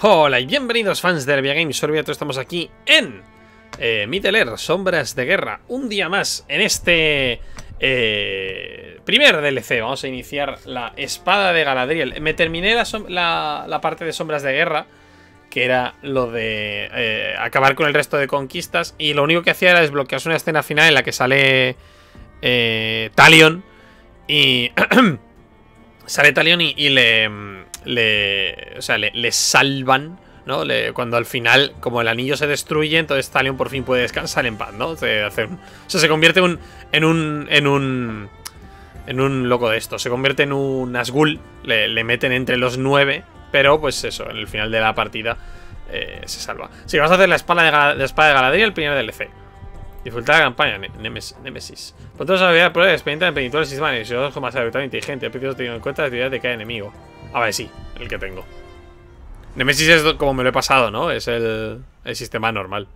Hola y bienvenidos fans de Herbia Games, soy estamos aquí en eh, Middle Sombras de Guerra. Un día más en este eh, primer DLC Vamos a iniciar la Espada de Galadriel. Me terminé la, parte de Sombras de Guerra Que era lo de eh, acabar con el resto de conquistas Y lo único que hacía era desbloquearse una escena final en la que sale eh, Talion Y... sale Talion y le le, o sea, le, salvan, ¿no? cuando al final, como el anillo se destruye, entonces Talion por fin puede descansar en paz, ¿no? Se, o sea, se convierte un, en un... En un en un loco de esto. Se convierte en un Asgul. Le, meten entre los nueve. Pero pues eso, en el final de la partida eh, se salva. Sí, vamos a hacer la espada de, espada de Galadriel, el primer DLC. Disfrutar la campaña, Nemesis. Por todos habilidades, prueba de experiencia en plenitud del sistema y si más habitual inteligente, a teniendo en cuenta la actividad de cada enemigo. A ver, sí, el que tengo. Nemesis es como me lo he pasado, ¿no? Es el, el sistema normal.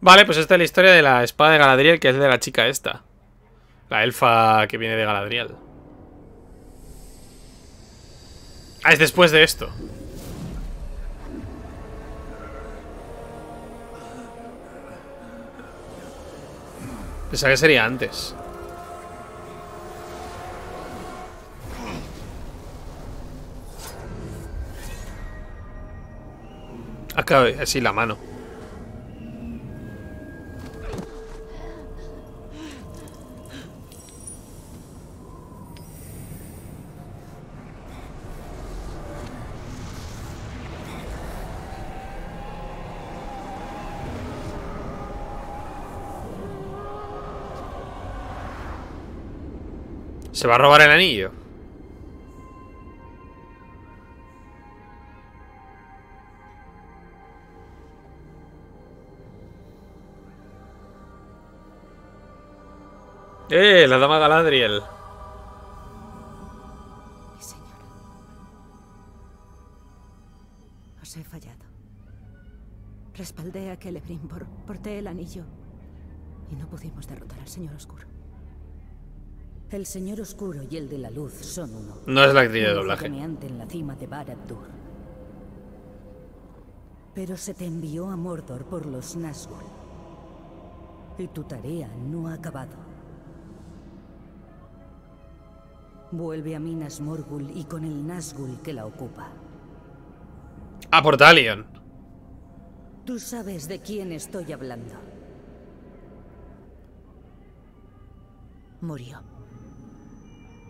Vale, pues esta es la historia de la espada de Galadriel, que es de la chica esta. La elfa que viene de Galadriel. Ah, es después de esto. Pensaba que sería antes. Acá, así la mano. ¿Se va a robar el anillo? ¡Eh! La dama Galadriel. Mi señora. Os he fallado. Respaldé a Celebrimbor, porté el anillo y no pudimos derrotar al Señor Oscuro. El Señor Oscuro y el de la Luz son uno. No es la actriz de doblaje. en la cima de Barad-dûr. Pero se te envió a Mordor por los Nazgûl. Y tu tarea no ha acabado. Vuelve a Minas Morgul y con el Nazgûl que la ocupa. A Portalion. Tú sabes de quién estoy hablando. Murió.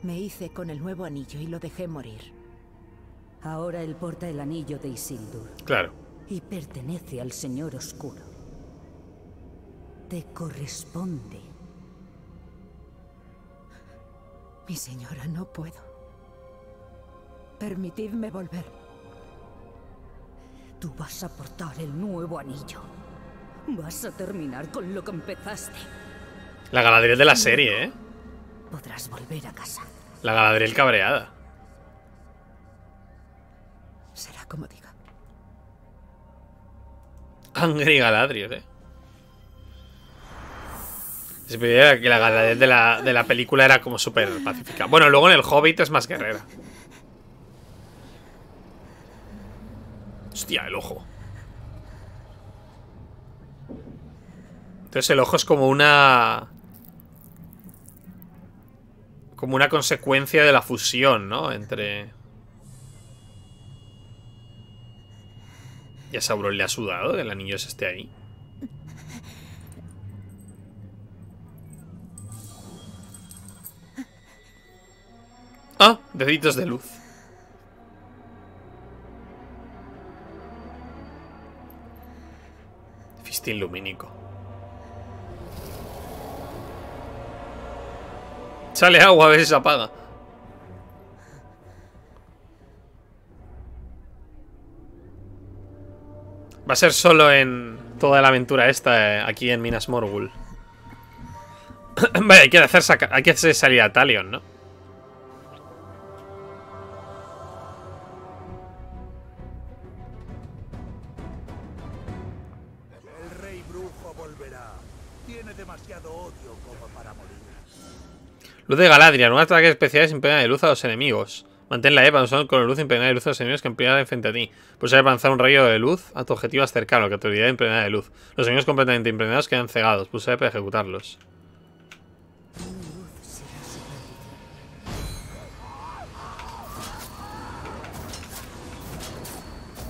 Me hice con el nuevo anillo y lo dejé morir. Ahora él porta el anillo de Isildur. Claro. Y pertenece al Señor Oscuro. Te corresponde Mi señora, no puedo. Permitidme volver. Tú vas a portar el nuevo anillo. Vas a terminar con lo que empezaste. La Galadriel de la serie, ¿eh? Podrás volver a casa. La Galadriel cabreada. Será como diga. Angry Galadriel, ¿eh? Se veía que la Galadriel de la, de la película era como súper pacífica. Bueno, luego en el Hobbit es más guerrera. Hostia, el ojo. Entonces el ojo es como una... Como una consecuencia de la fusión, ¿no? Entre... ¿Y a Sauron le ha sudado el anillo es esté ahí? Deditos de luz. Fistín lumínico. Sale agua, a ver si se apaga. Va a ser solo en toda la aventura esta, eh, aquí en Minas Morgul. vale, hay que hacer, hay que hacer salir a Talion, ¿no? Luz de Galadriel, un ataque especial sin pena de luz a los enemigos. Mantén la E usar con luz impregnada de luz a los enemigos que emplean frente a ti. Hay lanzar un rayo de luz a tu objetivo acercano, que autoridad impregnada de luz. Los enemigos completamente impregnados quedan cegados. Pulsa E para ejecutarlos.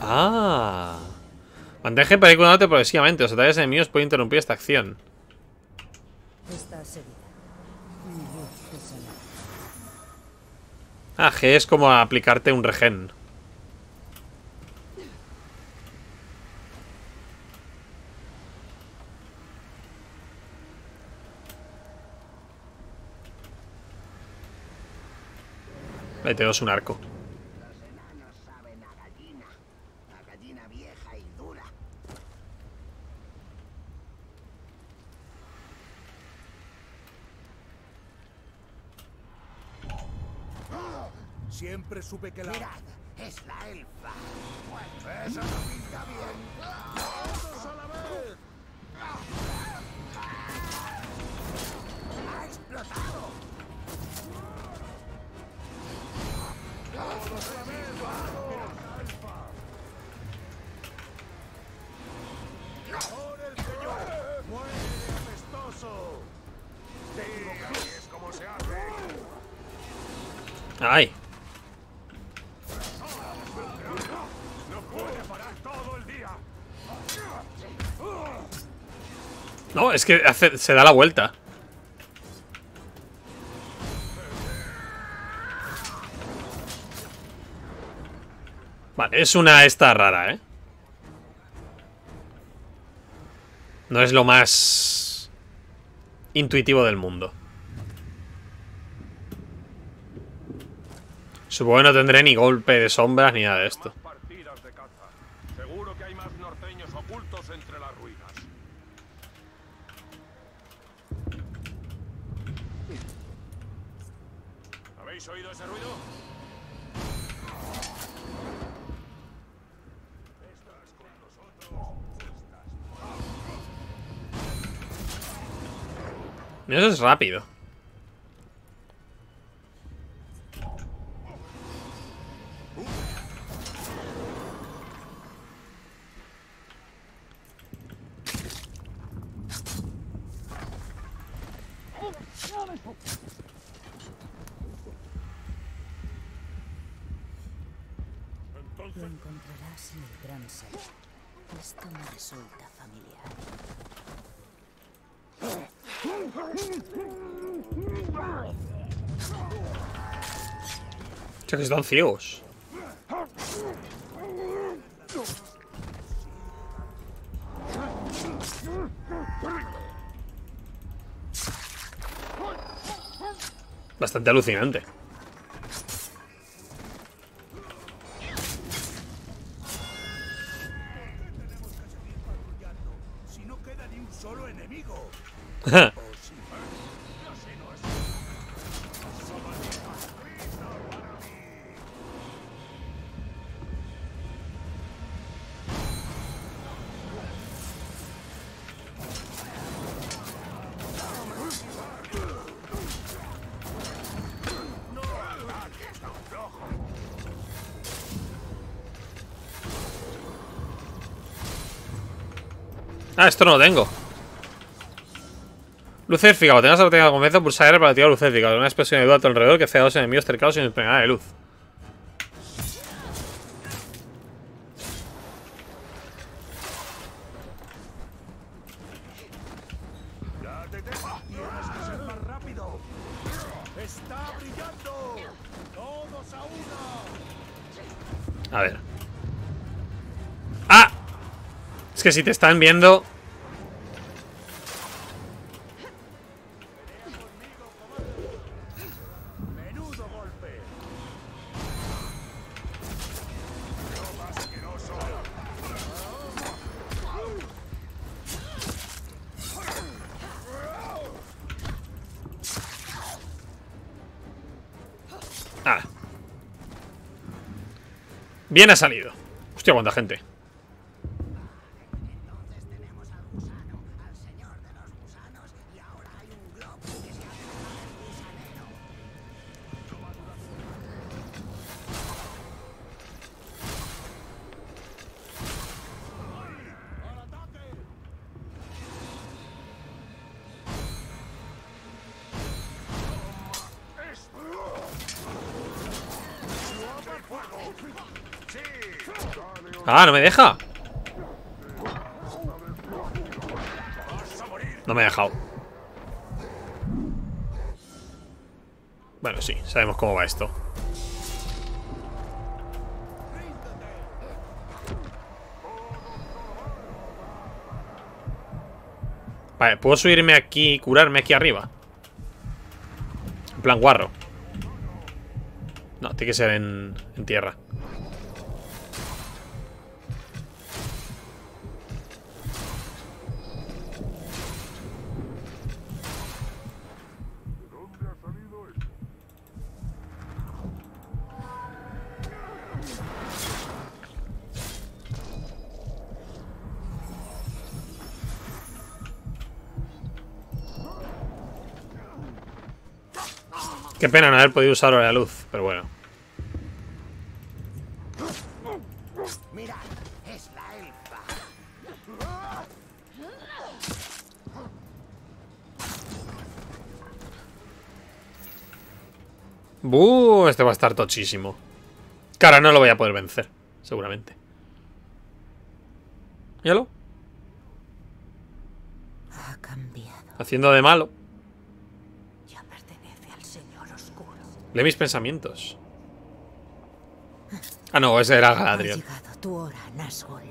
Ah. Mantén G para ir progresivamente. Los ataques enemigos pueden interrumpir esta acción. Está seguida. Mi luz te sana. Ah, G es como aplicarte un regen. Ahí tenemos un arco. Los enanos saben a gallina. A gallina vieja y dura. Siempre supe que la... Mirad, es la elfa. Esa no pinta bien. ¡Todos a la vez! ¡Ha explotado! ¡Todos a la vez! ¡Vamos! ¡Por el señor! ¡Muere apestoso! Sí, así es como se hace. ¡Ay! No, es que se da la vuelta. Vale, es una esta rara, ¿eh? No es lo más intuitivo del mundo. Supongo que no tendré ni golpe de sombras ni nada de esto. Más partidas de caza. Seguro que hay más norteños ocultos entre las ruinas. ¿Habéis oído ese ruido? Eso es rápido. Lo encontrarás en el gran salón. Esto me resulta familiar. Sea, que están ciegos. Bastante alucinante. Esto no lo tengo. Luz élfica. Cuando tengas la técnica de confianza, pulsa R para activar luz élfica. Una expresión de duda a tu alrededor que hace a los enemigos cercanos sin impregnada de luz. A ver. ¡Ah! Es que si te están viendo... Ah. Bien ha salido. Hostia, cuánta gente. Ah, no me deja. No me ha dejado. Bueno, sí, sabemos cómo va esto. Vale, ¿puedo subirme aquí y curarme aquí arriba? En plan guarro. No, tiene que ser en, en tierra. Qué pena no haber podido usar la luz, pero bueno. Mirad, es la elfa. Buh, este va a estar tochísimo. Cara, no lo voy a poder vencer, seguramente. Míralo, Ha cambiado. haciendo de malo. Ya pertenece al Señor Oscuro. Lee mis pensamientos. Ah, no, ese era Ha Galadriel. llegado tu hora, Nazgûl.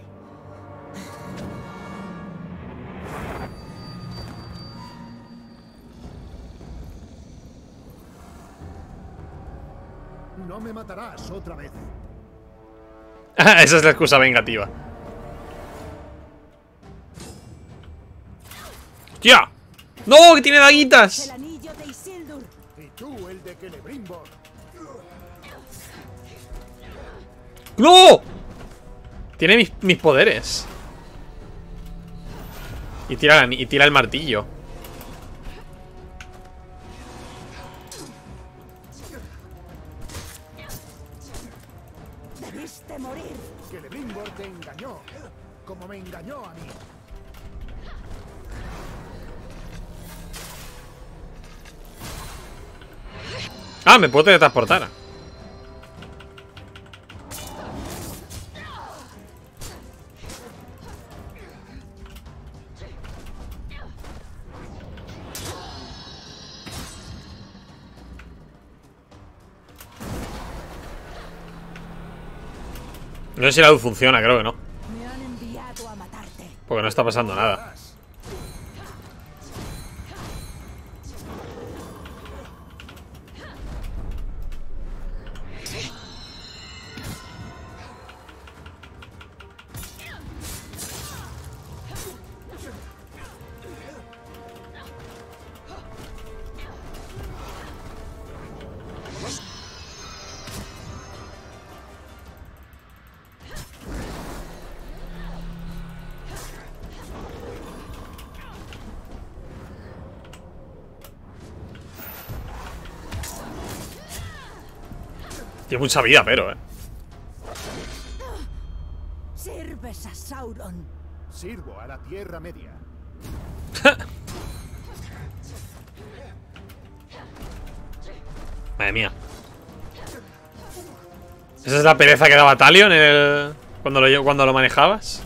No me matarás otra vez. Esa es la excusa vengativa. ¡Hostia! ¡No! ¡Que tiene daguitas! ¡No! Tiene mis, mis poderes. Y tira, y tira el martillo. Ah, me puedo teletransportar. No sé si la luz funciona, creo que no. Porque no está pasando nada. Tiene mucha vida, pero, eh. Sirves a Sauron. Sirvo a la Tierra Media. Madre mía. ¿Esa es la pereza que daba Talion en el... cuando, lo, cuando lo manejabas?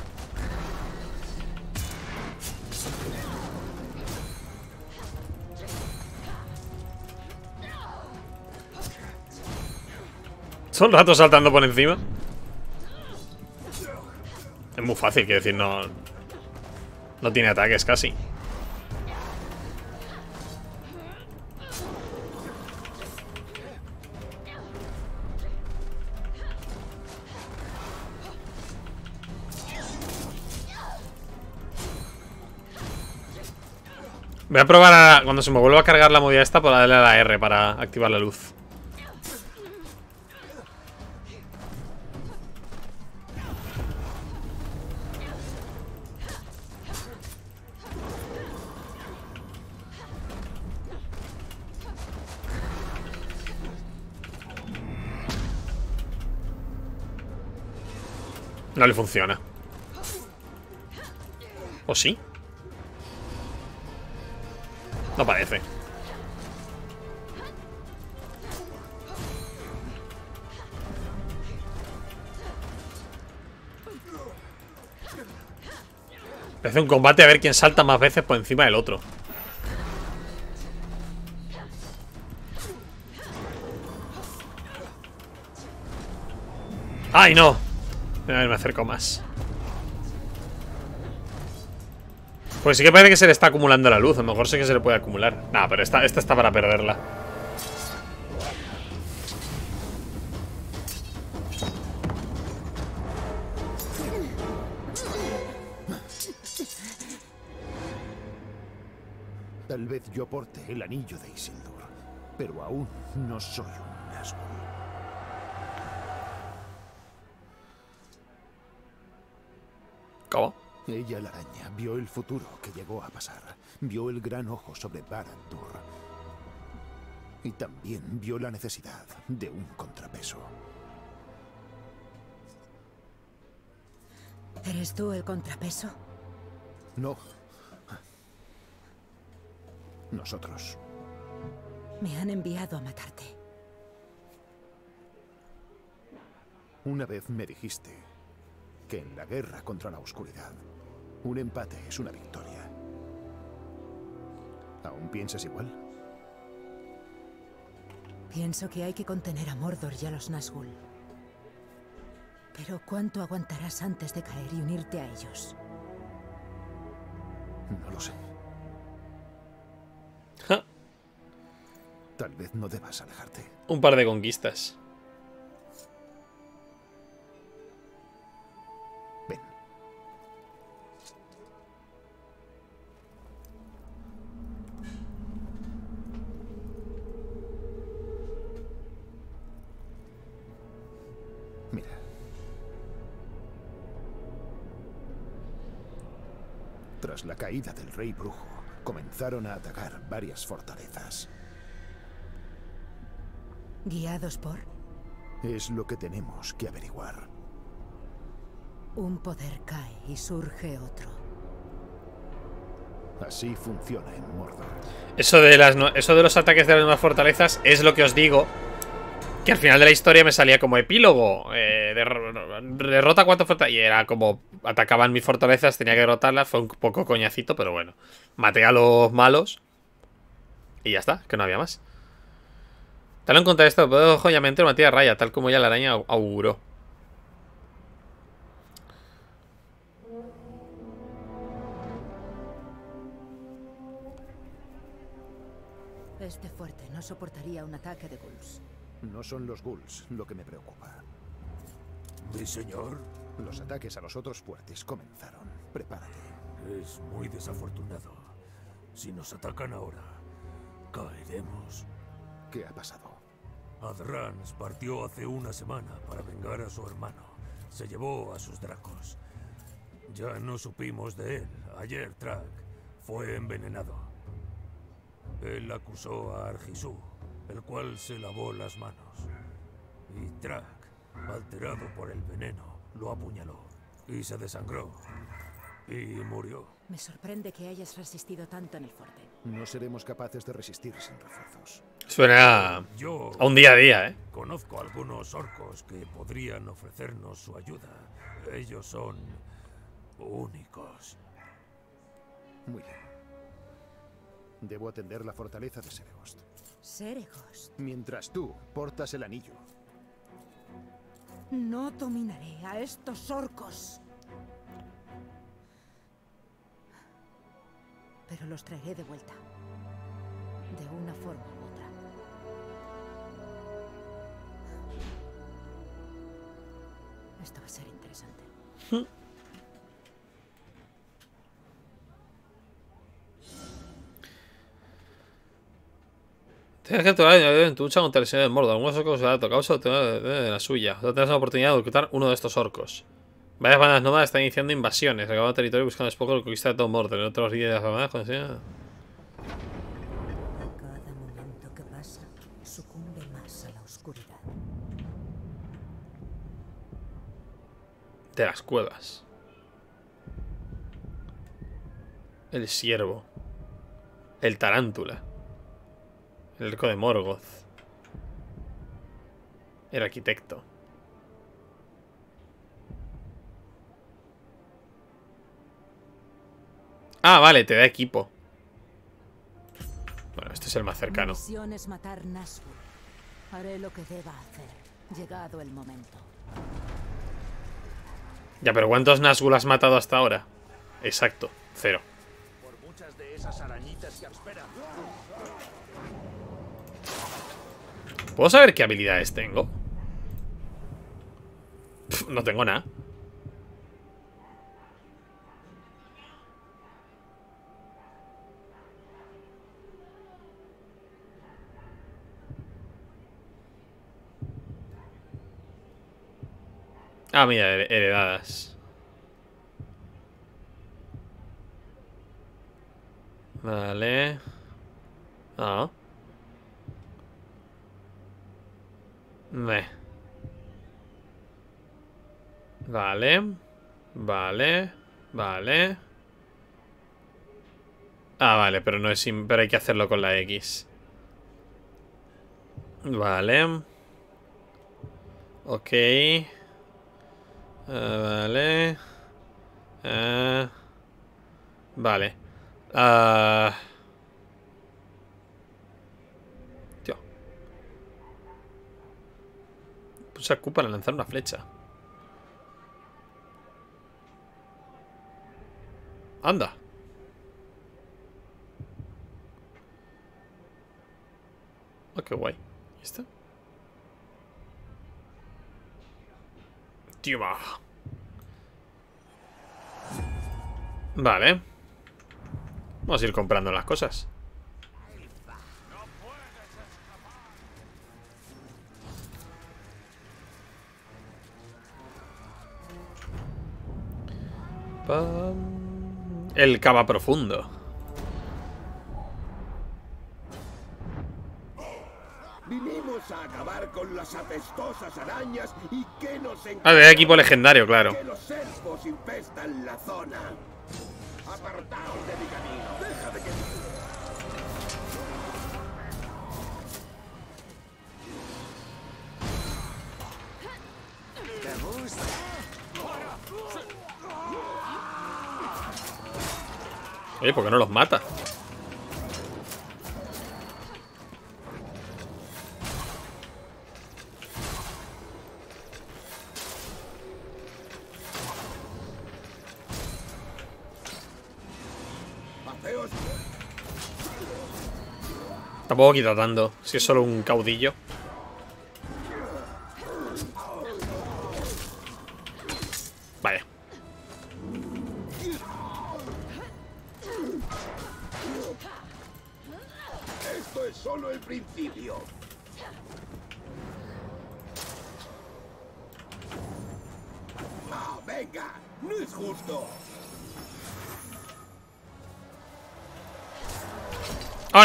El rato saltando por encima. Es muy fácil, quiero decir, no... No tiene ataques casi. Voy a probar a- cuando se me vuelva a cargar la movida esta por darle a la R para activar la luz. No le funciona. ¿O sí? No parece. Parece un combate a ver quién salta más veces por encima del otro. ¡Ay, no! A ver, me acerco más. Pues sí que parece que se le está acumulando la luz. A lo mejor sé que se le puede acumular. Nah, pero esta, esta está para perderla. Tal vez yo porte el anillo de Isildur, pero aún no soy un ¿Cómo? Ella, la araña, vio el futuro que llegó a pasar. Vio el gran ojo sobre Barad-dûr. Y también vio la necesidad de un contrapeso. ¿Eres tú el contrapeso? No. Nosotros. Me han enviado a matarte. Una vez me dijiste que en la guerra contra la oscuridad, un empate es una victoria. ¿Aún piensas igual? Pienso que hay que contener a Mordor y a los Nazgûl. Pero ¿cuánto aguantarás antes de caer y unirte a ellos? No lo sé. Tal vez no debas alejarte. Un par de conquistas. Tras la caída del rey brujo, comenzaron a atacar varias fortalezas. ¿Guiados por Es lo que tenemos que averiguar. un poder cae y surge otro? Así funciona en Mordor. Eso de, las, no- eso de los ataques de las nuevas fortalezas es lo que os digo. Que al final de la historia me salía como epílogo. eh, derro- derrota cuatro fortalezas. Y era como atacaban mis fortalezas, tenía que derrotarlas. Fue un poco coñacito, pero bueno. Maté a los malos. Y ya está, que no había más. Tal en contra de esto, puedo joyamente maté a raya, tal como ya la araña au- auguró. Este fuerte no soportaría un ataque de ghouls. No son los ghouls lo que me preocupa. Mi señor, Los ataques a los otros fuertes comenzaron. Prepárate. es muy desafortunado. Si nos atacan ahora, caeremos. ¿Qué ha pasado? Adrans partió hace una semana para vengar a su hermano. Se llevó a sus dracos. Ya no supimos de él. Ayer Trak fue envenenado. Él acusó a Argisú, el cual se lavó las manos. Y Trak, alterado por el veneno, lo apuñaló y se desangró. Y murió. Me sorprende que hayas resistido tanto en el fuerte. No seremos capaces de resistir sin refuerzos. Suena Yo a un día a día, ¿eh? Conozco algunos orcos que podrían ofrecernos su ayuda. Ellos son únicos. Muy bien. Debo atender la fortaleza de Seregost. Seregost, Mientras tú portas el anillo. No dominaré a estos orcos. Pero los traeré de vuelta. De una forma u otra. Esto va a ser interesante. Tienes que actuar en tu lucha contra el señor de Mordor. Algunos orcos se han causa de, de la suya. No tendrás la oportunidad de ocultar uno de estos orcos. Varias bandas nómadas están iniciando invasiones, acabando territorio buscando despojo de conquista de todo Mordor. En otros días de las bandas consiguen- Cada momento que pasa sucumbe más a la oscuridad. de las cuevas. El siervo. El tarántula. El arco de Morgoth. El arquitecto. Ah, vale, te da equipo. Bueno, este es el más cercano. misión es matar Nashville. Haré lo que deba hacer, llegado el momento. Ya, pero ¿cuántos Nazgûl has matado hasta ahora? Exacto, cero. Por muchas de esas arañitas ¿Puedo saber qué habilidades tengo? No tengo nada. Ah, mira, her- heredadas. Vale. Ah. Vale. Vale. Vale. Ah, vale, pero no es... Pero hay que hacerlo con la X. Vale. Ok. Ah, vale. Ah, vale. Ah... Tío. Pulsa Q para lanzar una flecha. Anda. Oh, qué guay. ¿Y esta? Vale. Vamos a ir comprando las cosas. Pam. El cava profundo. Vinimos a acabar con las apestosas arañas y que nos Ah, de equipo legendario, claro. que los elfos infestan la zona. Apartaos de mi camino. Deja de que Oye, ¿por no los mata? Tampoco quita tanto. Si es solo un caudillo.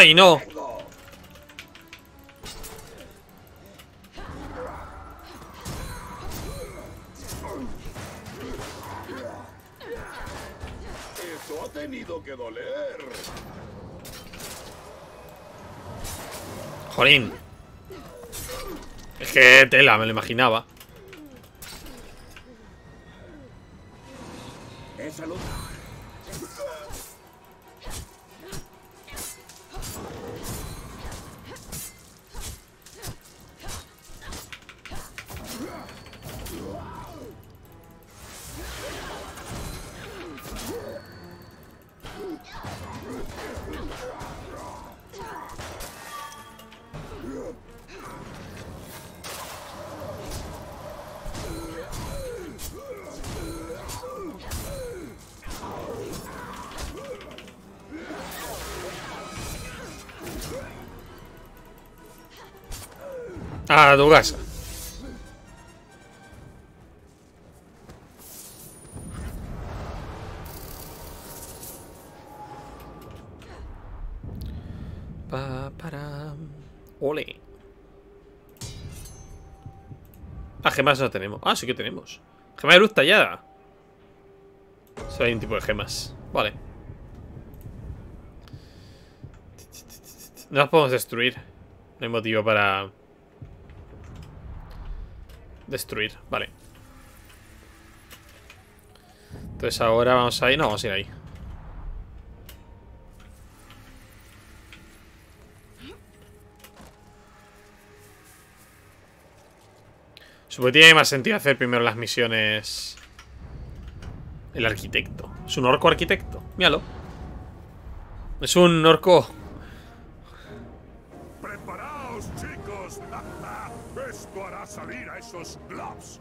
¡Ay, no! Eso ha tenido que doler. Jolín. Es que tela, me lo imaginaba. A tu casa. Pa, para. Ole. Ah, gemas no tenemos. Ah, sí que tenemos. Gema de luz tallada. Solo hay un tipo de gemas. Vale. No las podemos destruir. No hay motivo para... Destruir, vale. Entonces ahora vamos a ir... No, vamos a ir ahí. Supongo que tiene más sentido hacer primero las misiones El arquitecto. Es un orco arquitecto, míralo. Es un orco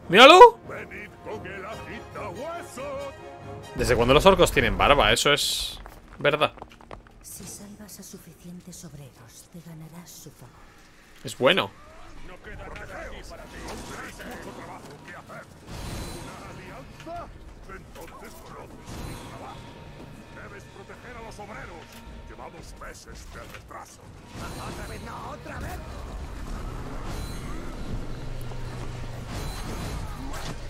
¡Míralo! ¿Desde cuando los orcos tienen barba? Eso es... ¿Verdad? Si salvas a suficientes obreros, te ganarás su favor. Es bueno. No queda nada aquí para ti. Tenéis mucho trabajo que hacer. ¿Una alianza? Entonces conoces mi trabajo. Debes proteger a los obreros. Llevamos meses de retraso. Otra vez no, otra vez. Los ghouls se iluminan inmediatamente. ¡Finalmente! Al menos alguien de por aquí aprecia lo que hago. ¿Qué es lo que haces aquí? ¡Muere! Solo el mayor logro arquitectónico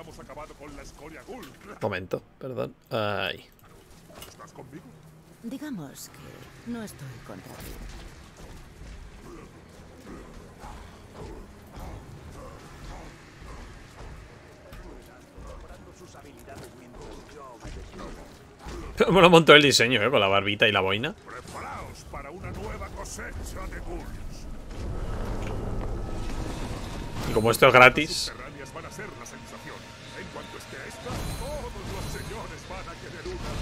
hayamos acabado con la escoria ghoul, Momento, perdón. Ay. ¿estás conmigo? Digamos que no estoy contra ti. Me lo montó el diseño, ¿eh? Con la barbita y la boina. Preparaos para una nueva cosecha de ghouls. Y como esto es gratis... Subterráneas van a ser la sensación. En cuanto esté esta, todos los señores van a querer una.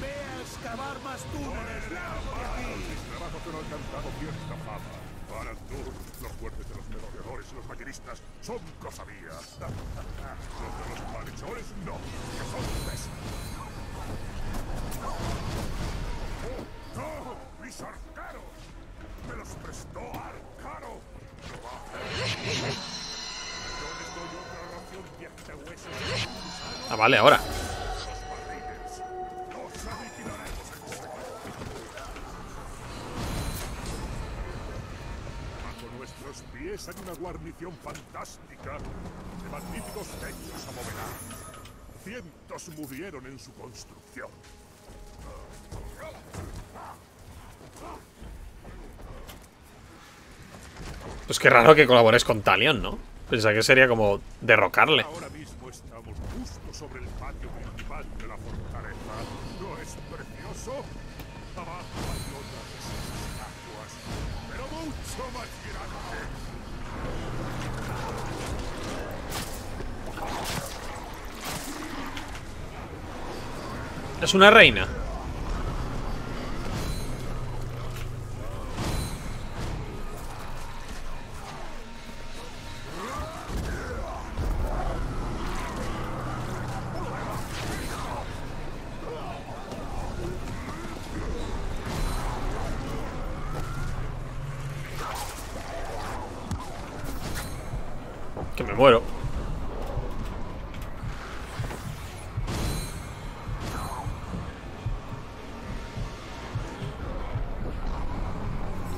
Ve a excavar más túneles. Mis trabajos han alcanzado cierta fama. Para Tur, los fuertes de los negociadores y los maquinistas son cosa mía. Los de los malhechores no, que son pesados. ¡Oh, no! ¡Mis arcaros! ¡Me los prestó Arcaro! ¡No va a hacer! Yo les doy otra ración de agitahuesos Ah, vale, ahora. en secreto. Bajo nuestros pies hay una guarnición fantástica de magníficos techos a movelar. Cientos murieron en su construcción. Pues qué raro que colabores con Talion, ¿no? Pensaba que sería como derrocarle. Ahora mismo sobre el patio principal de la fortaleza. ¿No es precioso? Abajo hay otra de esas estatuas, pero mucho más grande. Es una reina. Me muero.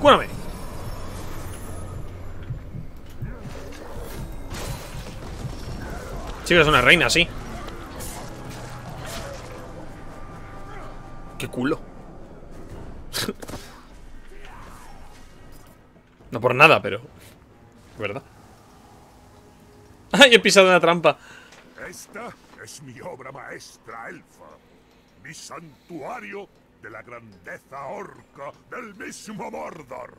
Cúrame. Que es una reina, sí. Qué culo. no por nada, pero... ¿Verdad? ¡Ay, he pisado una trampa! Esta es mi obra maestra, elfa. Mi santuario de la grandeza orca del mismo Mordor.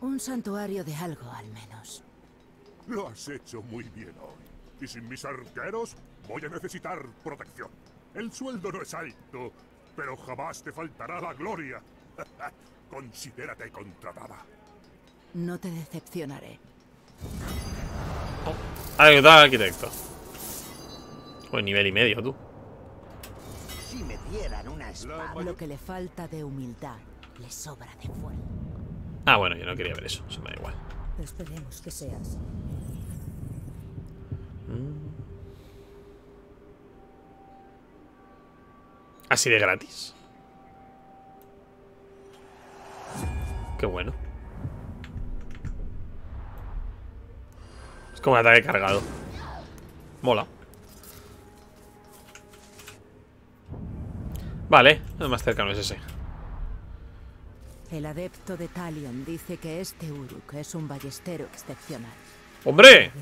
Un santuario de algo, al menos. Lo has hecho muy bien hoy. Y sin mis arqueros voy a necesitar protección. El sueldo no es alto, pero jamás te faltará la gloria. Considérate contratada. No te decepcionaré. Ayuda al arquitecto. Pues nivel y medio, tú. Si me dieran una espada. Lo que le falta de humildad le sobra de fuego. Ah, bueno, yo no quería ver eso. Eso me da igual. Esperemos que sea así. Así de gratis. Qué bueno. Es como un ataque cargado. Mola. Vale, el más cercano es ese. El adepto de Talion dice que este Uruk es un ballestero excepcional. ¡Hombre!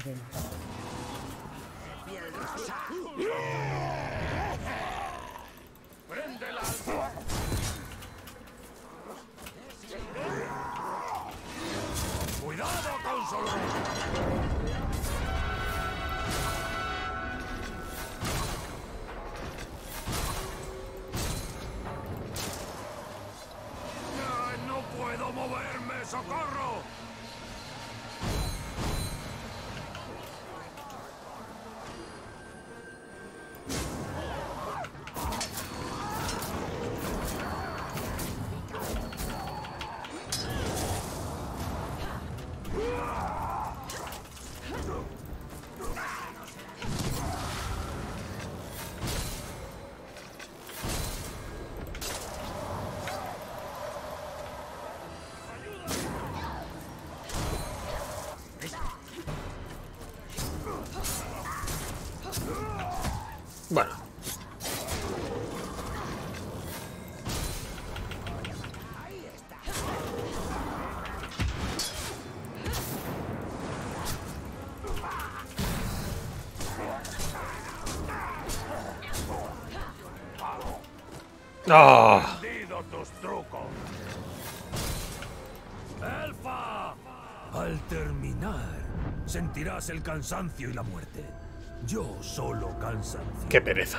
¡Ah! ¡Perdido tus trucos! ¡Elfa! Al terminar, sentirás el cansancio y la muerte. Yo solo cansancio. ¡Qué pereza!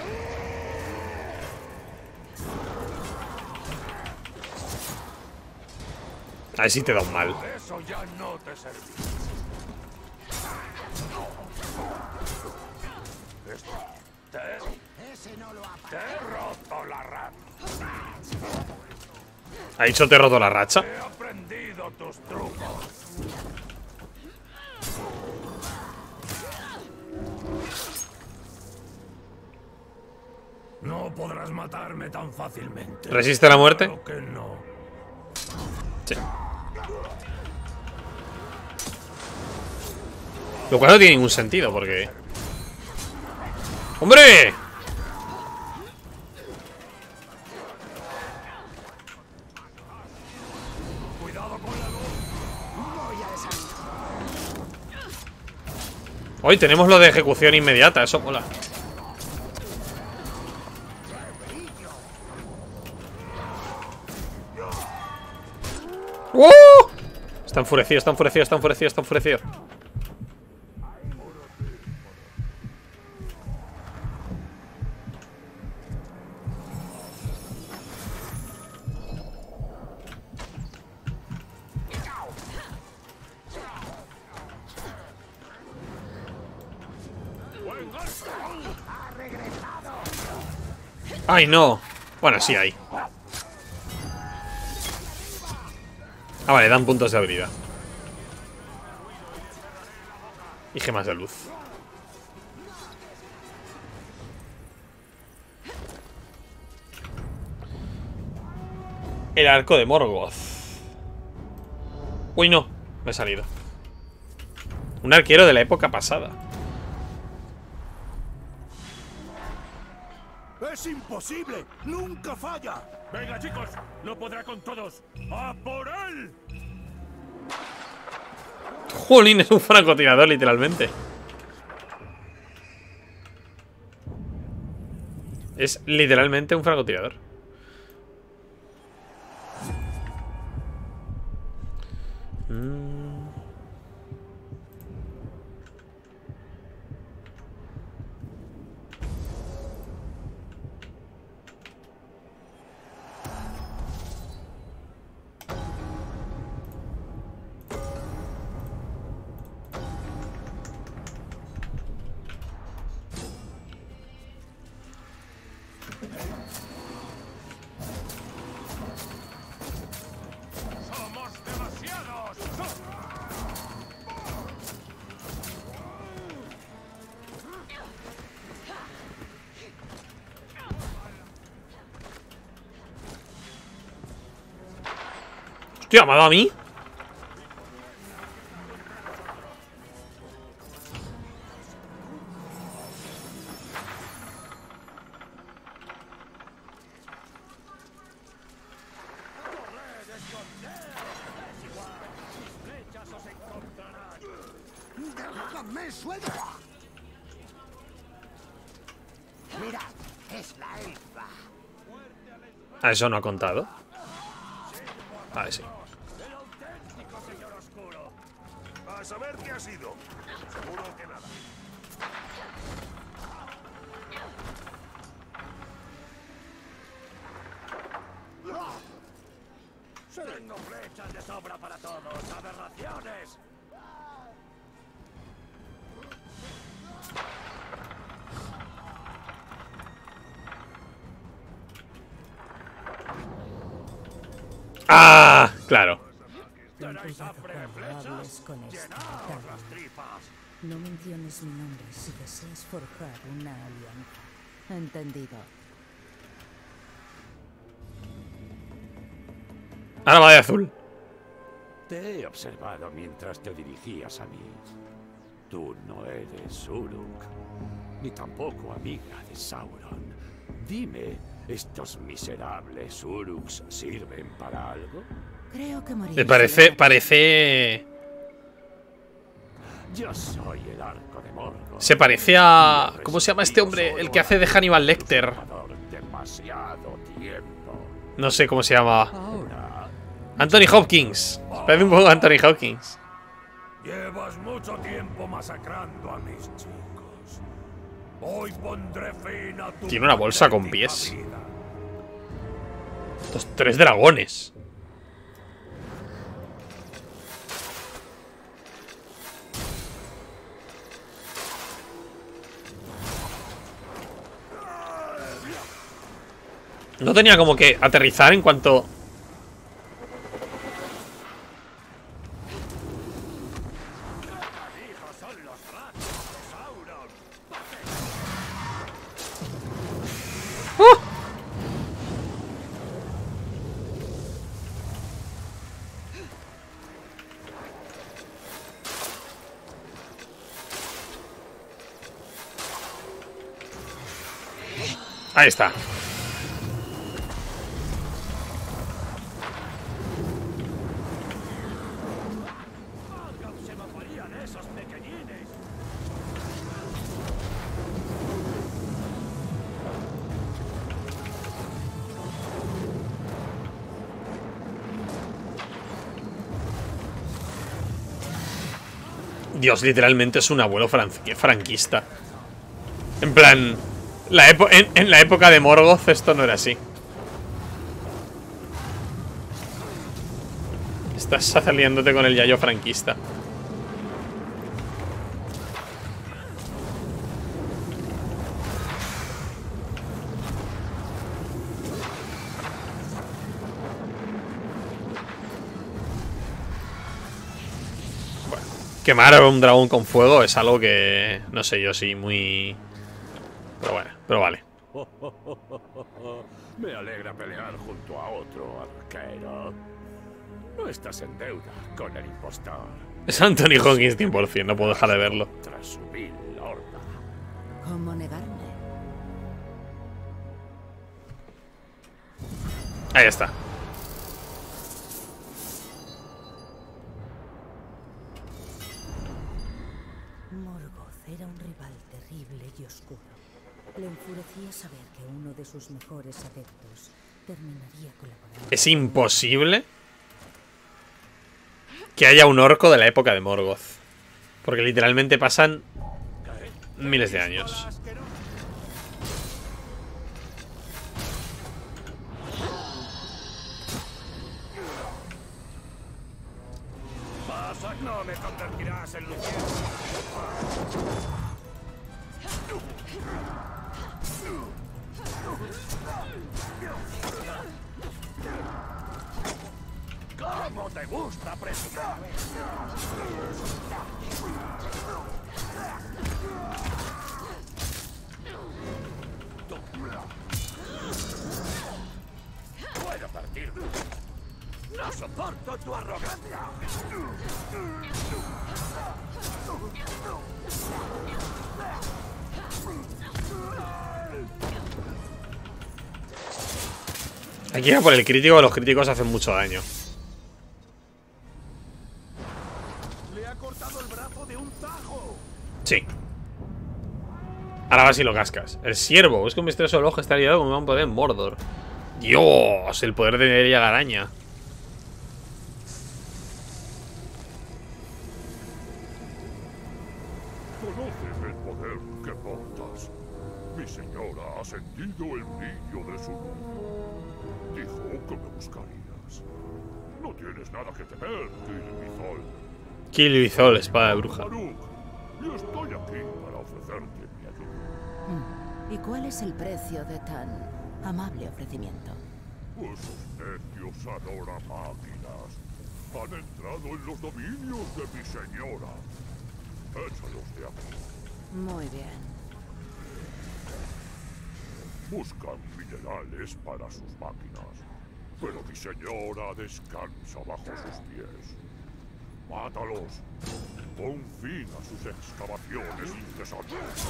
Ahí sí te da un mal. Eso ya no ¿Ha dicho te he roto la racha? He aprendido tus trucos. No podrás matarme tan fácilmente. ¿Resiste la muerte? Claro que no. Sí. Lo cual no tiene ningún sentido, porque... ¡Hombre! Hoy tenemos lo de ejecución inmediata, eso mola. ¡Uh! Está enfurecido, está enfurecido, está enfurecido, está enfurecido. ¡Ay, no! Bueno, sí hay. Ah, vale, dan puntos de habilidad. Y gemas de luz. El arco de Morgoth. Uy, no. Me he salido. Un arquero de la época pasada. Imposible! ¡Nunca falla! Venga, chicos, no podrá con todos. ¡A por él! Jolín, es un francotirador, literalmente. Es literalmente un francotirador. Mm. Hostia, ¿me ha dado a mí? Mira, es la elfa. ¿A eso no ha contado? Con este ¡Llenaos Tarly. las tripas! No menciones mi nombre si deseas forjar una alianza. Entendido. Va de azul. Te he observado mientras te dirigías a mí. Tú no eres Uruk, ni tampoco amiga de Sauron. Dime, ¿estos miserables Uruks sirven para algo? Creo que morir. Me parece, parece... Yo soy el arco de Morgoth. Se parece a... ¿Cómo se llama este hombre? El que hace de Hannibal Lecter. No sé cómo se llama. Anthony Hopkins. Parece un poco Anthony Hopkins. Llevas mucho tiempo masacrando a mis chicos. Hoy pondré fin a tu Tiene una bolsa con pies. Estos tres dragones. No tenía como que aterrizar en cuanto... ¡Oh! Ahí está. Dios, literalmente es un abuelo fran- franquista. En plan, en, la época de Morgoth esto no era así. Estás aliándote con el yayo franquista. Quemar a un dragón con fuego es algo que no sé yo sí muy pero bueno, pero vale. me alegra pelear junto a otro arquero. No estás en deuda con el impostor. Es Anthony Hawkins 100%, no puedo dejar de verlo. Tras su vil horda. ¿Cómo negarme? Ahí está. Era un rival terrible y oscuro. Le enfurecía saber que uno de sus mejores adeptos terminaría colaborando. Es imposible que haya un orco de la época de Morgoth. Porque literalmente pasan miles de años. Pasa, no me convertirás en luciérnaga. Te gusta presumir? Puedo partir. No soporto tu arrogancia. Aquí va por el crítico, los críticos hacen mucho daño. Sí. Ahora vas y lo cascas. El siervo. Es que un misterioso ojo está aliado con un poder en Mordor. Dios, el poder de Neria Araña. Conoces el poder que portas. Mi señora ha sentido el brillo de su luz. Dijo que me buscarías. No tienes nada que temer, Kilmithol. Kill Vizol, espada de bruja. Es el precio de tan amable ofrecimiento? Esos necios adora máquinas. Han entrado en los dominios de mi señora. Échalos de aquí. Muy bien. Buscan minerales para sus máquinas. Pero mi señora descansa bajo sus pies. Mátalos. Pon fin a sus excavaciones incesantes.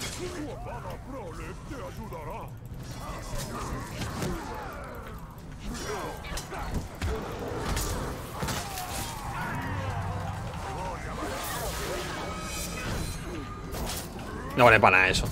Tu amada prole te ayudará. No vale para eso.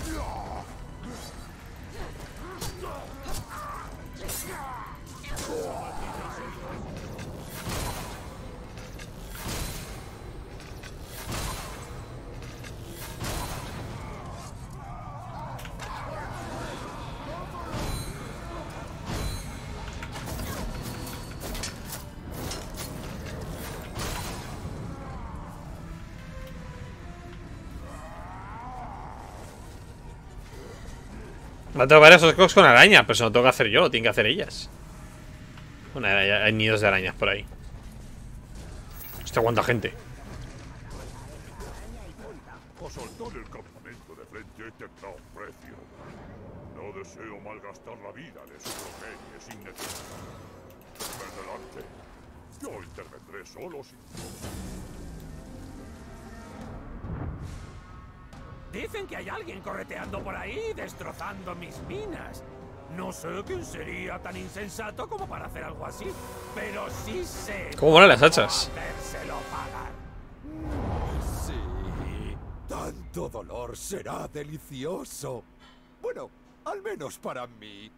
Va a tocar esos cocos con arañas, pero eso no tengo que hacer yo, lo tienen que hacer ellas. Bueno, hay, nidos de arañas por ahí. Hostia, cuánta gente. No sé quién sería tan insensato como para hacer algo así, pero sí sé ¿Cómo molan las hachas? pagar. Sí, tanto dolor será delicioso. Bueno, al menos para mí.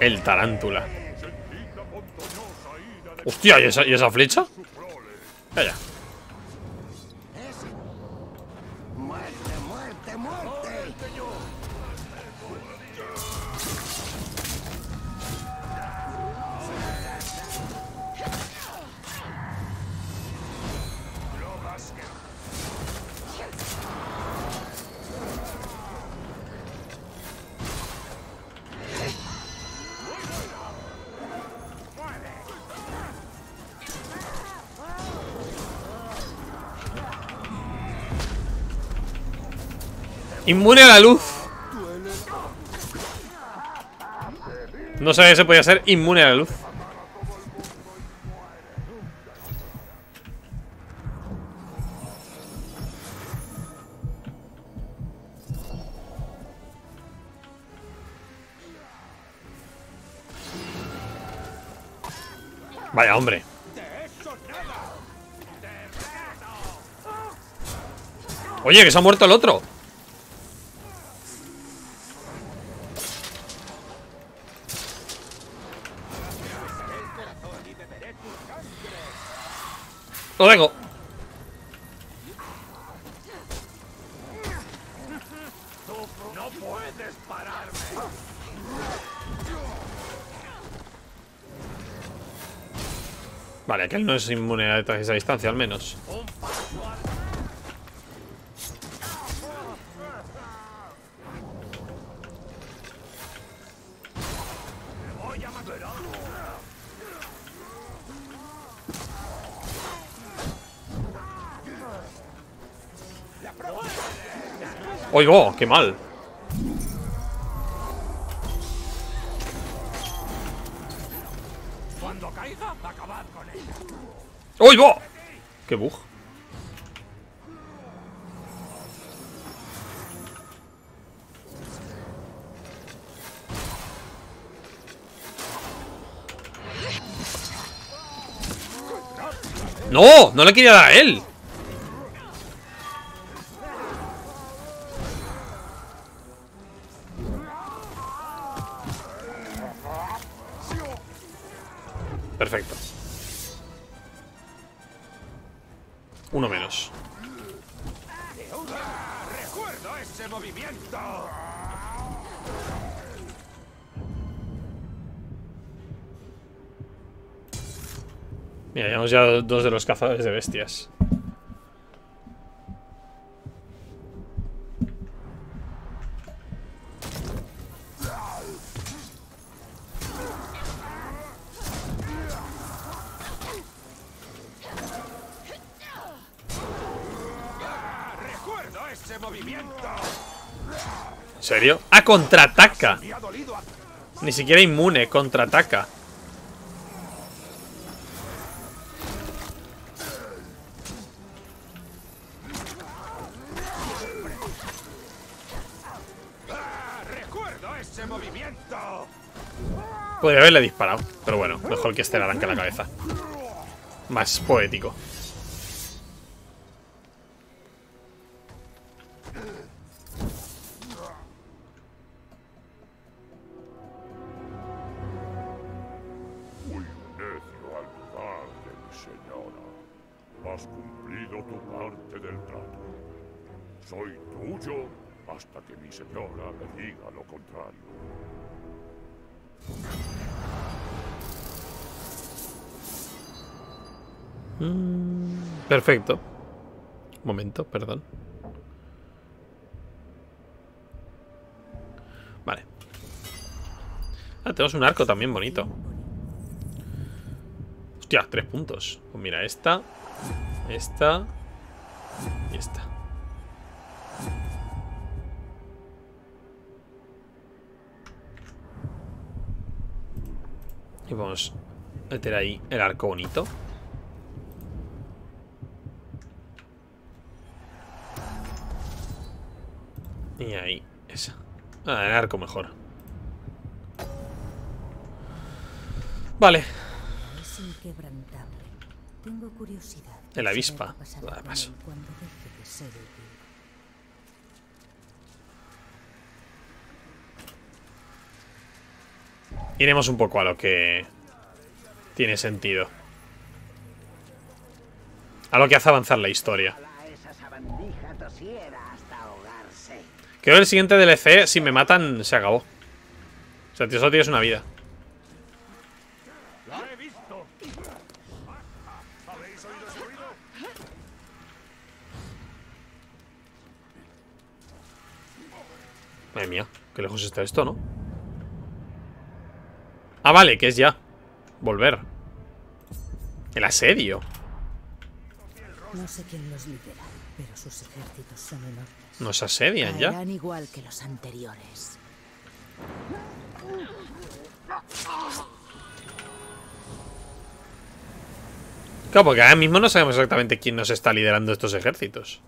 El tarántula. Hostia, ¿y esa, y esa flecha? Calla. Inmune a la luz. No sabía que se podía ser inmune a la luz. Vaya hombre. Oye, que se ha muerto el otro. Él no es inmune a esa distancia, al menos. ¡Oigo! ¡Qué mal! ¡No! ¡No le quería dar a él! Mira, llevamos ya dos de los cazadores de bestias. ¡Recuerdo ese movimiento! ¿En serio? ¡Ah, contraataca! Ni siquiera inmune, contraataca. Podría haberle disparado, pero bueno, mejor que este le arranque la cabeza. Más poético. Perfecto. Momento, perdón. Vale. Ah, tenemos un arco también bonito. Hostia, tres puntos. Pues mira, esta, esta y esta. Y vamos a meter ahí el arco bonito. Y ahí, esa. Ah, el arco mejor. Vale. Es inquebrantable. Tengo curiosidad. El avispa, con paso. él cuando deje de ser útil. Iremos un poco a lo que tiene sentido. A lo que hace avanzar la historia. Esa sabandija tosiera. Creo que el siguiente DLC, si me matan, se acabó. O sea, solo tienes una vida. Madre mía, qué lejos está esto, ¿no? Ah, vale, que es ya. Volver. El asedio. No sé quién los lidera, pero sus ejércitos son enormes. Nos asedian ya. Caerán igual que los anteriores. Claro, porque ahora mismo no sabemos exactamente quién nos está liderando estos ejércitos.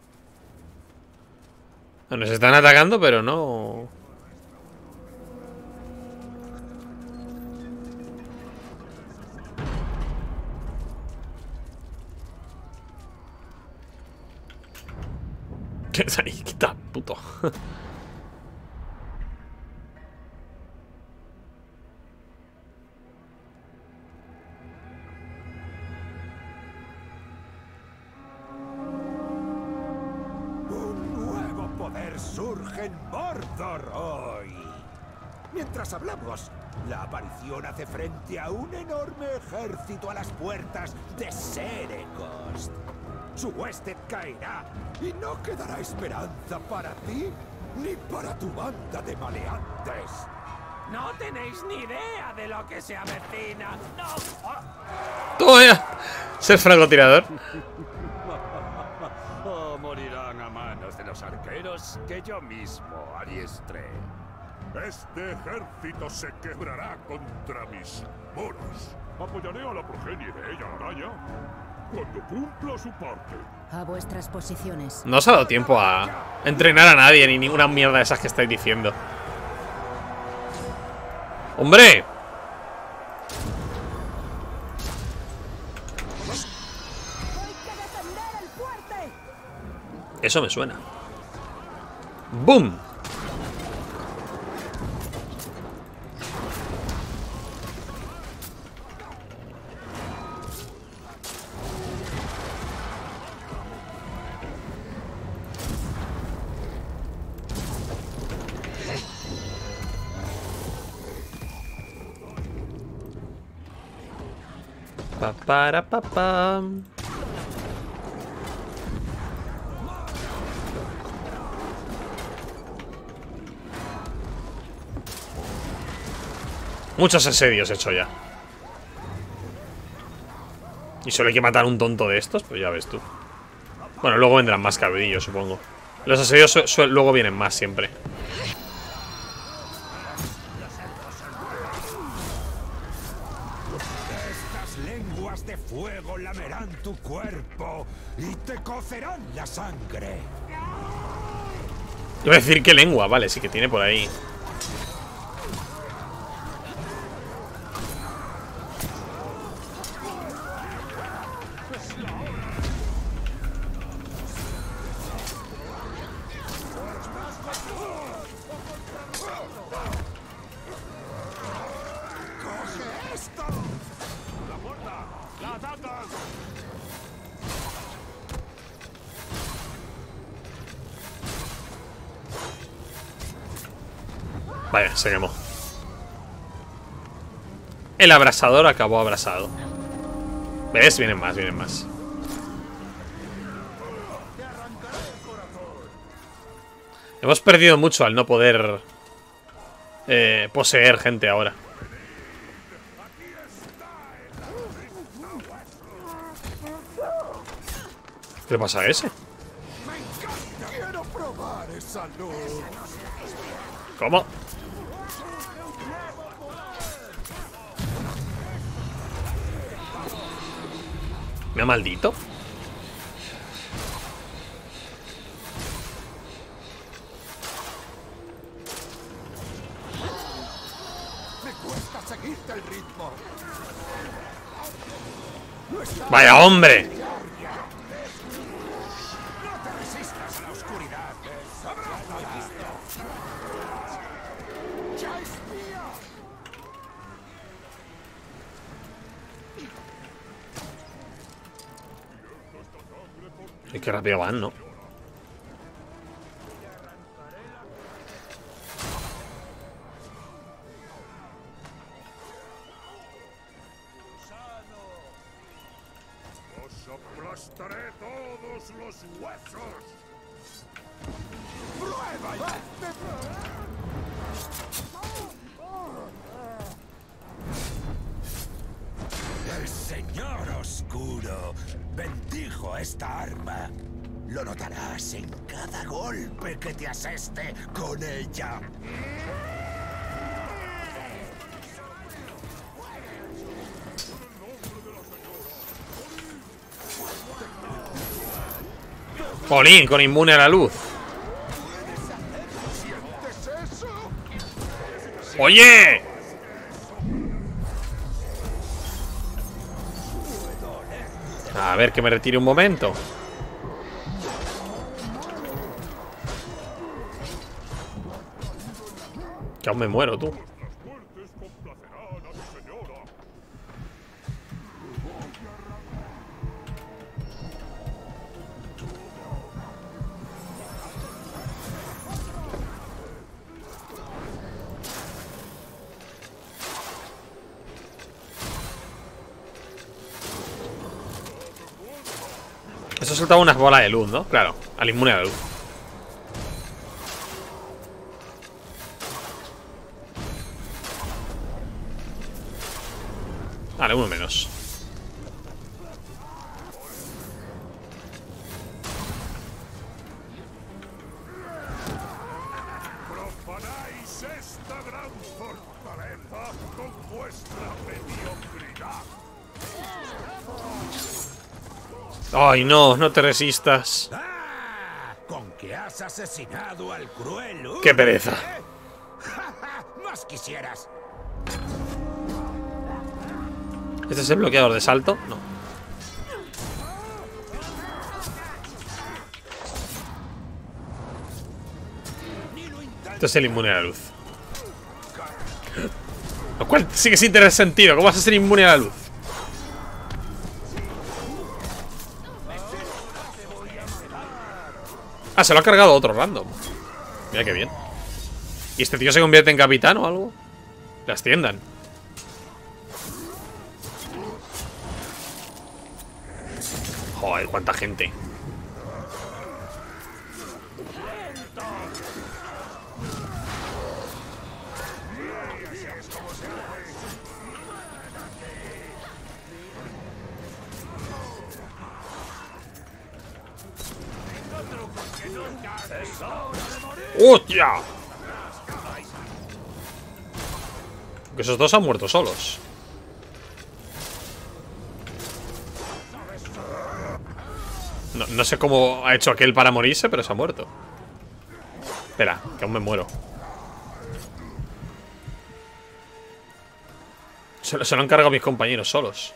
Nos están atacando, pero no... ¿Qué es ahí? Quita, puto. Un nuevo poder surge en Mordor hoy. Mientras hablamos, la aparición hace frente a un enorme ejército a las puertas de Serecost. Su hueste caerá y no quedará esperanza para ti ni para tu banda de maleantes. No tenéis ni idea de lo que se avecina. ¡No! ¡Toma! Ser francotirador. O morirán a manos de los arqueros que yo mismo adiestré. Este ejército se quebrará contra mis muros. Apoyaré a la progenie de ella, Araya, cuando cumpla su parte. A vuestras posiciones. No os ha dado tiempo a entrenar a nadie ni ninguna mierda de esas que estáis diciendo. ¡Hombre! Eso me suena. ¡Boom! Para, pa, pam. Muchos asedios he hecho ya. Y solo hay que matar un tonto de estos, pues ya ves tú. Bueno, luego vendrán más cabrillos, supongo. Los asedios luego vienen más siempre. Te cocerán la sangre. Iba a decir qué lengua, vale, sí que tiene por ahí. Vaya, se quemó. El abrasador acabó abrasado. ¿Ves? Vienen más, vienen más. Hemos perdido mucho al no poder eh, poseer gente ahora. ¿Qué le pasa a ese? ¿Cómo? ¿Me ha maldito? ¡Me cuesta seguirte el ritmo! ¡Vaya hombre! Rápido van, ¿no? ¡Os aplastaré todos los huesos! El Señor Oscuro bendijo esta arma. Lo notarás en cada golpe que te aseste con ella. Jolín, con inmune a la luz. ¡Oye! A ver, que me retire un momento. Me muero, tú. Eso soltaba unas bolas de luz, ¿no? Claro, al inmune a la luz. Vale, uno menos. Ay, no, no te resistas. ¡Ah! Con que has asesinado al cruel. Qué pereza. ¿eh? Más quisieras. ¿Este es el bloqueador de salto? No. Este es el inmune a la luz. Lo cual sigue sin tener sentido. ¿Cómo vas a ser inmune a la luz? Ah, se lo ha cargado otro random. Mira qué bien. ¿Y este tío se convierte en capitán o algo? Le asciendan. Cuánta gente. ¡Hostia! Que esos dos han muerto solos. No, sé cómo ha hecho aquel para morirse, pero se ha muerto. Espera, que aún me muero. Se, lo- se lo han cargado mis compañeros solos.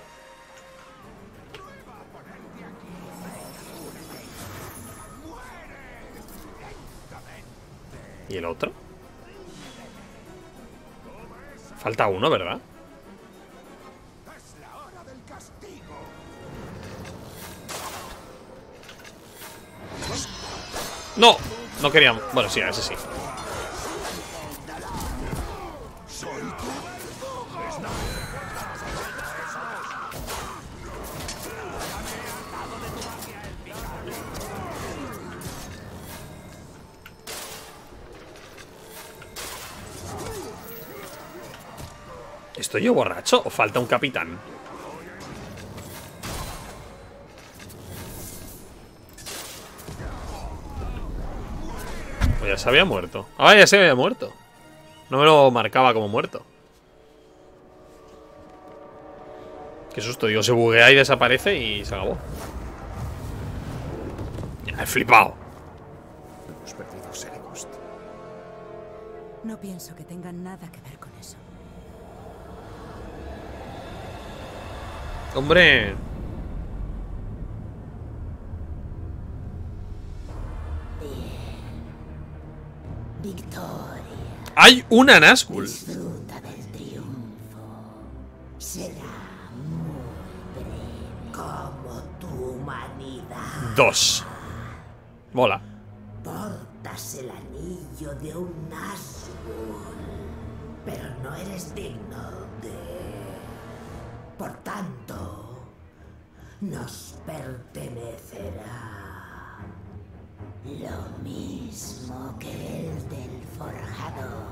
¿Y el otro? Falta uno, ¿verdad? No, no queríamos. Bueno, sí, a ese sí. ¿Estoy yo borracho o falta un capitán? Pues ya se había muerto. Ah, ya se había muerto. No me lo marcaba como muerto. Qué susto, digo, se buguea y desaparece y se acabó. Ya, he flipado. Hemos perdido Seregost. No pienso que tengan nada que ver con eso. Hombre. Victoria, Hay una Nazgul. disfruta del triunfo. Será muy breve, como tu humanidad. Dos. Mola. Portas el anillo de un Nazgûl, pero no eres digno de... Por tanto, nos pertenecerá lo mismo que el del forjador.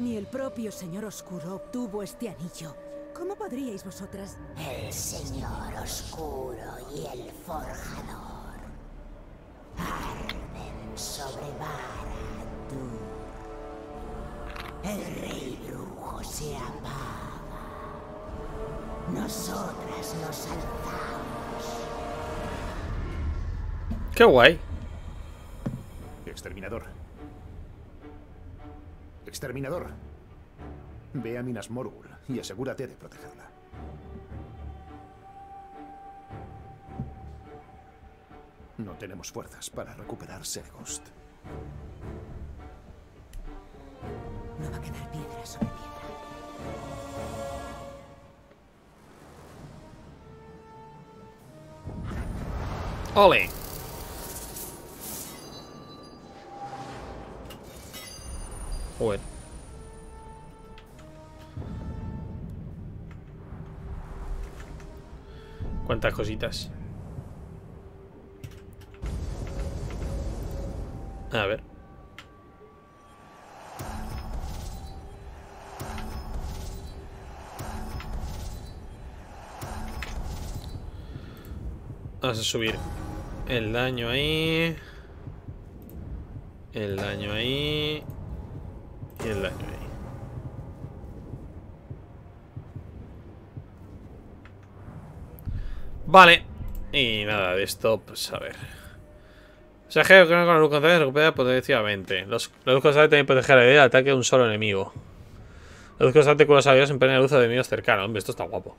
Ni el propio señor oscuro obtuvo este anillo. ¿Cómo podríais vosotras? El Señor Oscuro y el Forjador arden sobre Barad-dûr. El Rey Brujo se apaga. Nosotras nos alzamos. Qué guay. Exterminador. Exterminador. Ve a Minas Morgul y asegúrate de protegerla. No tenemos fuerzas para recuperar Seregost. No va a quedar piedra sobre piedra. Ole. Joder. Cuántas cositas. A ver. Vamos a subir el daño ahí. El daño ahí. Y. Vale. Y nada de esto, pues a ver. O sea, que con la luz constante recupera potencialmente. Los, la luz constante también protege la idea de ataque de un solo enemigo. La luz constante cura las habilidades en plena luz de enemigos cercanos. Hombre, esto está guapo.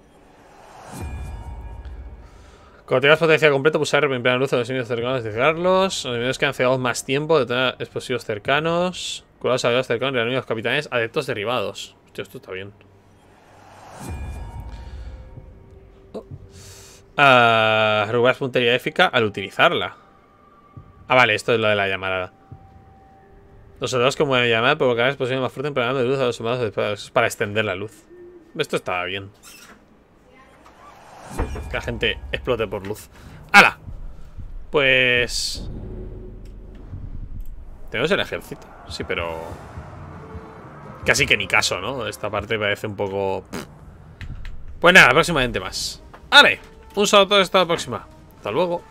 Cuando tengas potencia completa, pulsar en plena luz de los enemigos cercanos, descargarlos. Los enemigos que han cegados más tiempo de tener explosivos cercanos. Curar las habilidades cercanas de enemigos capitanes, adeptos derribados. Hostia, esto está bien. Ah, puntería épica al utilizarla. Ah, vale, esto es lo de la llamada. Los soldados como de llamada provocarán explosiones más fuertes empleando luz a los es para extender la luz. Esto estaba bien. Que la gente explote por luz. ¡Hala! Pues... Tenemos el ejército. Sí, pero... Casi que ni caso, ¿no? Esta parte parece un poco... Pues nada, próximamente más. ¡Vale! Un saludo hasta la próxima. Hasta luego.